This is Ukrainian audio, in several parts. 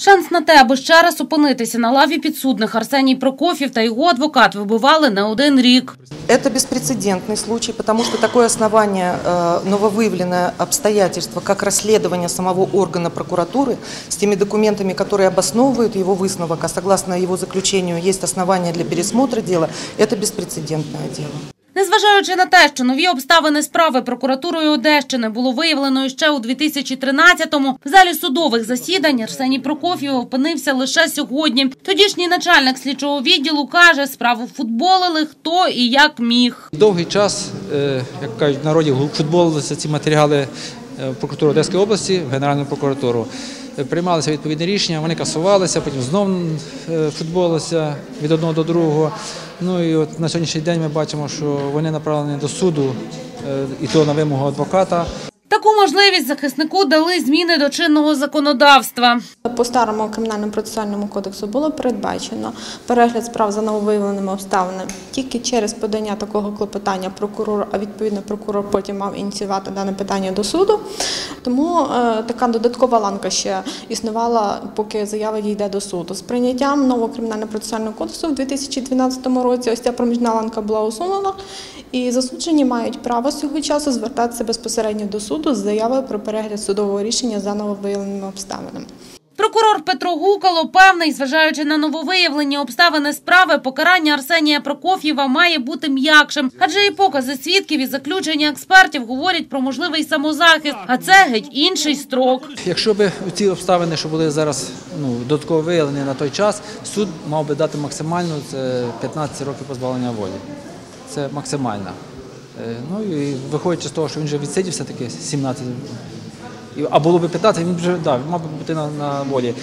Шанс на те, аби ще раз опинитися на лаві підсудних Арсеній Прокофів та його адвокат вибивали не один рік. Это беспрецедентный случай, потому что такое основание, э, нововыявленное обстоятельство, как расследование самого органа прокуратуры с теми документами, которые обосновывают его высновок, а согласно его заключению есть основания для пересмотра дела, это беспрецедентное дело. Незважаючи на те, що нові обставини справи прокуратурою Одещини було виявлено ще у 2013-му, в залі судових засідань Арсеній Прокоф'єв опинився лише сьогодні. Тодішній начальник слідчого відділу каже, справу футболили хто і як міг. Довгий час, е, як кажуть в народі, футболилися ці матеріали е, в прокуратуру Одеської області, в Генеральну прокуратуру. Приймалися відповідні рішення, вони касувалися, потім знову е, футболилися від одного до другого. Ну і от на сьогоднішній день ми бачимо, що вони направлені до суду, е, і то на вимогу адвоката. Можливість захиснику дали зміни до чинного законодавства. По старому кримінальному процесуальному кодексу було передбачено перегляд справ за нововиявленими обставинами тільки через подання такого клопотання прокурору, а відповідно прокурор потім мав ініціювати дане питання до суду. Тому е, така додаткова ланка ще існувала, поки заява дійде до суду. З прийняттям нового кримінального процесуального кодексу в 2012 році ось ця проміжна ланка була усунена, і засуджені мають право з цього часу звертатися безпосередньо до суду з заявою про перегляд судового рішення за нововиявленими обставинами. Прокурор Петро Гукало певний, зважаючи на нововиявлені обставини справи, покарання Арсенія Прокоф'єва має бути м'якшим, адже і покази свідків і заключення експертів говорять про можливий самозахист, а це геть інший строк. Якщо б ці обставини, що були зараз ну, додатково виявлені на той час, суд мав би дати максимальну це 15 років позбавлення волі. Це максимальна. Е, Ну і виходячи з того, що він вже відсидів все-таки 17, а було б 15, він вже да, мав би бути на, на волі.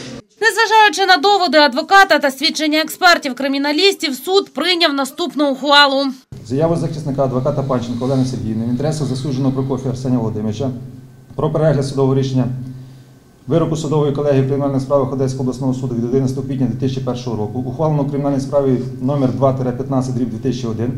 Незважаючи на доводи адвоката та свідчення експертів криміналістів, суд прийняв наступну ухвалу. Заяву захисника адвоката Панченко Олени Сергіївни в інтересах засудженого Прокофія Арсенія Володимировича про перегляд судового рішення вироку судової колегії в кримінальних справах Одеського обласного суду від 11 квітня 2001 року, ухвалено в кримінальній справі номер 2-15 2001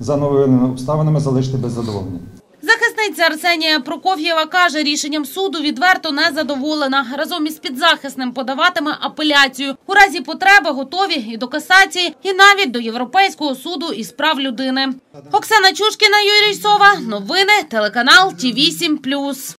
за новими обставинами залишити без задоволення. Захисниця Арсенія Прокоф'єва каже, рішенням суду відверто не задоволена. Разом із підзахисним подаватиме апеляцію. У разі потреби готові і до касації, і навіть до Європейського суду із прав людини. Оксана Чушкіна, Юрій Сова. Новини. Телеканал Ті 8